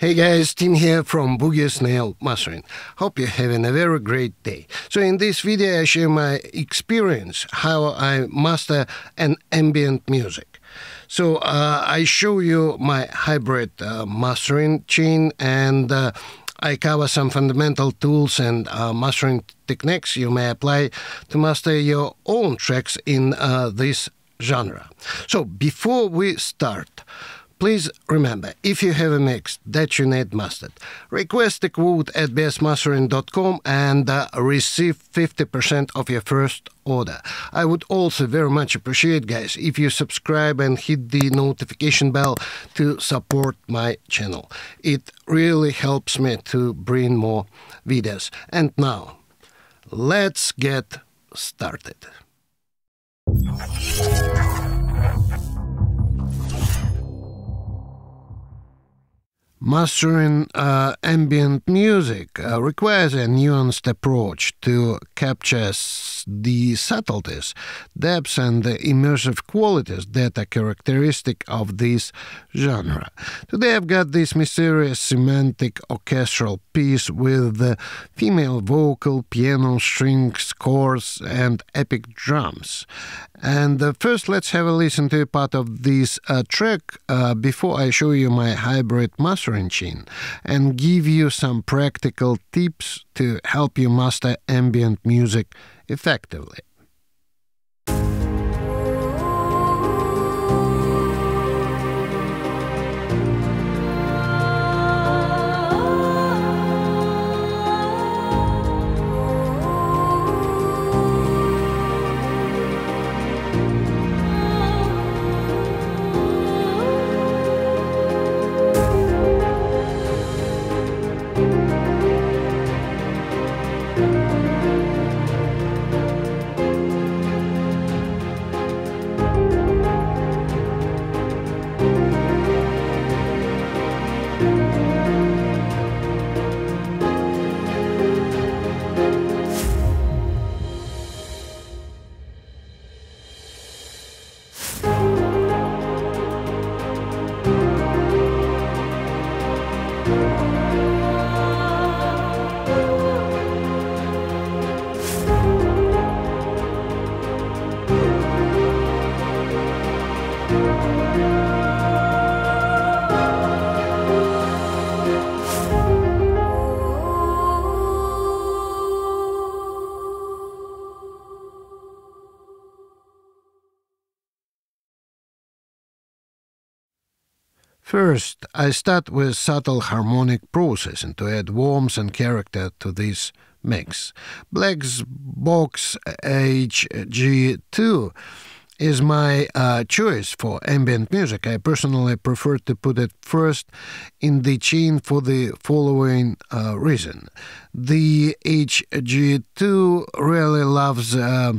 Hey guys, Tim here from Boogie Snail Mastering. Hope you're having a very great day. So in this video I share my experience how I master an ambient music. So uh, I show you my hybrid uh, mastering chain and uh, I cover some fundamental tools and uh, mastering techniques you may apply to master your own tracks in uh, this genre. So before we start, Please remember, if you have a mix that you need mastered, request a quote at bsmastering.com and uh, receive 50% of your first order. I would also very much appreciate, guys, if you subscribe and hit the notification bell to support my channel. It really helps me to bring more videos. And now, let's get started. Mastering uh, ambient music uh, requires a nuanced approach to capture the subtleties, depths, and the immersive qualities that are characteristic of this genre. Today I've got this mysterious cinematic orchestral piece with the female vocal, piano, strings, chords, and epic drums. And uh, first, let's have a listen to a part of this uh, track uh, before I show you my hybrid mastering and give you some practical tips to help you master ambient music effectively. First, I start with subtle harmonic processing to add warmth and character to this mix. Black's Box HG2 is my uh, choice for ambient music. I personally prefer to put it first in the chain for the following uh, reason. The HG2 really loves. Uh,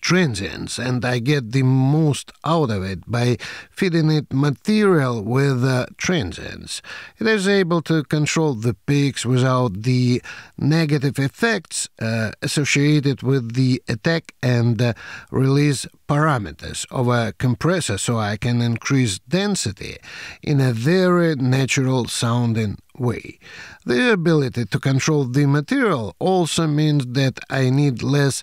transients, and I get the most out of it by feeding it material with uh, transients. It is able to control the peaks without the negative effects uh, associated with the attack and uh, release parameters of a compressor so I can increase density in a very natural sounding way. The ability to control the material also means that I need less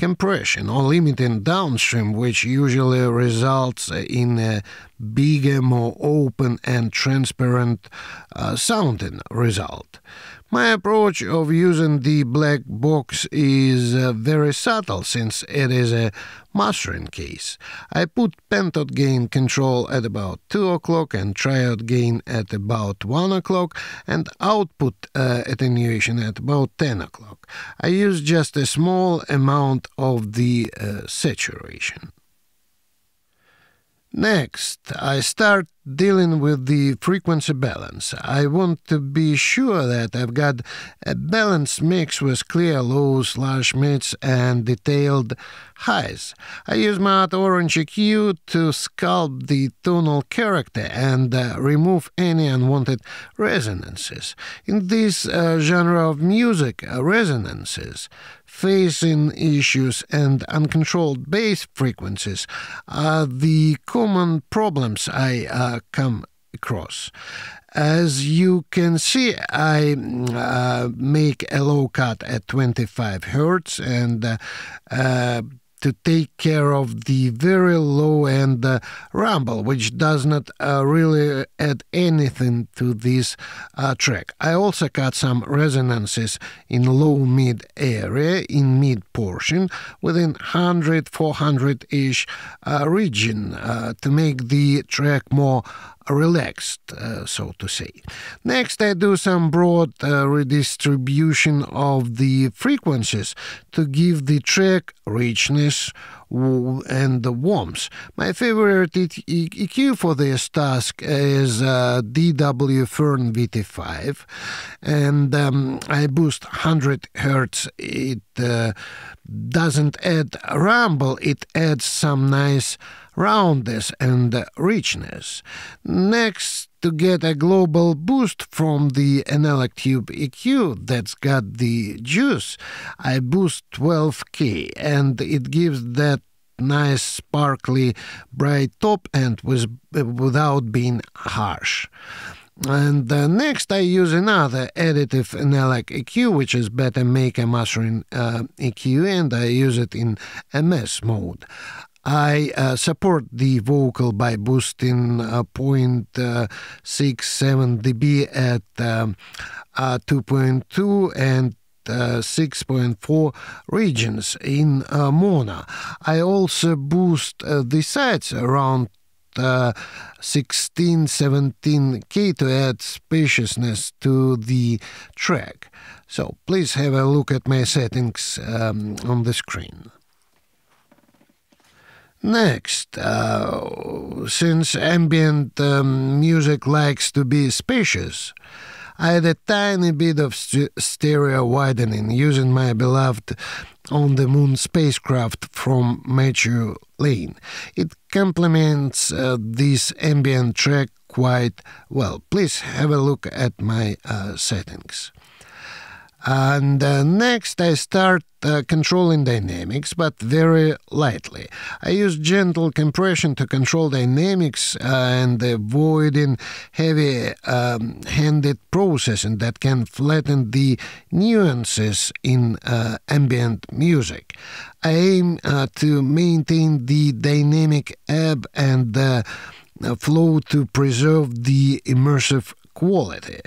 compression or limiting downstream, which usually results in a bigger, more open and transparent uh, sounding result. My approach of using the black box is uh, very subtle since it is a mastering case. I put pentode gain control at about 2 o'clock and triode gain at about 1 o'clock and output uh, attenuation at about 10 o'clock. I use just a small amount of the uh, saturation. Next, I start dealing with the frequency balance. I want to be sure that I've got a balanced mix with clear lows, large mids, and detailed highs. I use my orange EQ to sculpt the tonal character and uh, remove any unwanted resonances. In this uh, genre of music, uh, resonances phasing issues and uncontrolled bass frequencies are the common problems I uh, come across. As you can see, I uh, make a low cut at 25 hertz and uh, uh, to take care of the very low end uh, rumble, which does not uh, really add anything to this uh, track. I also cut some resonances in low mid area, in mid portion, within 100 400 ish uh, region uh, to make the track more relaxed, uh, so to say. Next, I do some broad uh, redistribution of the frequencies to give the track richness and the warmth. My favorite EQ for this task is uh, DW Fearn VT5, and um, I boost 100 Hz. It uh, doesn't add rumble, it adds some nice roundness and richness. Next, to get a global boost from the Enelec Tube EQ that's got the juice, I boost 12K and it gives that nice, sparkly, bright top end with, without being harsh. And uh, next, I use another additive analog EQ, which is Bettermaker mastering uh, EQ, and I use it in MS mode. I uh, support the vocal by boosting uh, 0.67 uh, dB at um, uh, 2.2 and uh, 6.4 regions in uh, mono. I also boost uh, the sides around uh, 16 17k to add spaciousness to the track. So please have a look at my settings um, on the screen. Next, uh, since ambient um, music likes to be spacious, I had a tiny bit of st- stereo widening using my beloved on the moon spacecraft from Matthew Lane. It complements uh, this ambient track quite well. Please have a look at my uh, settings. And uh, next, I start uh, controlling dynamics, but very lightly. I use gentle compression to control dynamics uh, and avoiding heavy um, handed processing that can flatten the nuances in uh, ambient music. I aim uh, to maintain the dynamic ebb and uh, flow to preserve the immersive quality.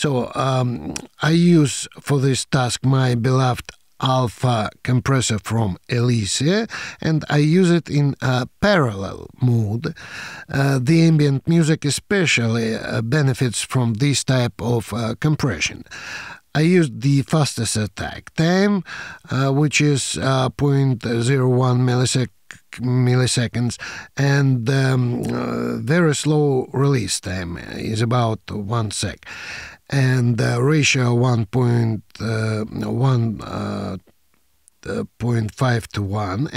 So um, I use for this task my beloved alpha compressor from Elysia, and I use it in a parallel mode. Uh, the ambient music especially uh, benefits from this type of uh, compression. I used the fastest attack time, uh, which is uh, 0.01 millisecond milliseconds, and um, uh, very slow release time is about one sec and uh, ratio 1.1 uh, uh, 0.5 to 1 uh,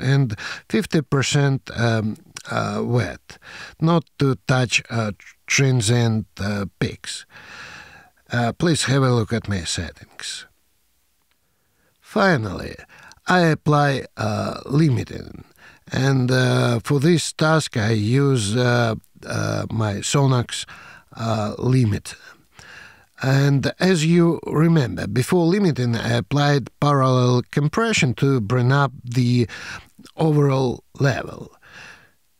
and 50% um, uh, wet, not to touch uh, transient peaks. please have a look at my settings. Finally, I apply limiting, and for this task I use my Sonnox limit. And as you remember, before limiting, I applied parallel compression to bring up the overall level.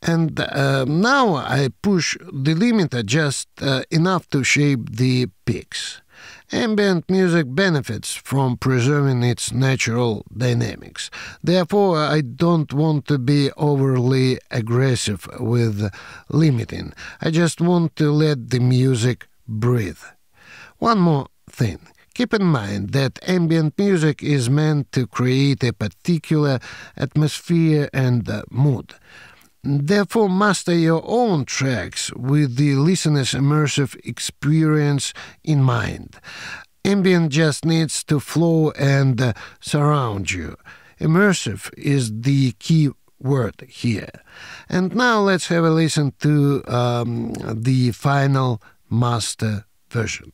And uh, now I push the limiter just uh, enough to shape the peaks. Ambient music benefits from preserving its natural dynamics. Therefore, I don't want to be overly aggressive with limiting. I just want to let the music breathe. One more thing. Keep in mind that ambient music is meant to create a particular atmosphere and uh, mood. Therefore, master your own tracks with the listener's immersive experience in mind. Ambient just needs to flow and uh, surround you. Immersive is the key word here. And now let's have a listen to um, the final master version.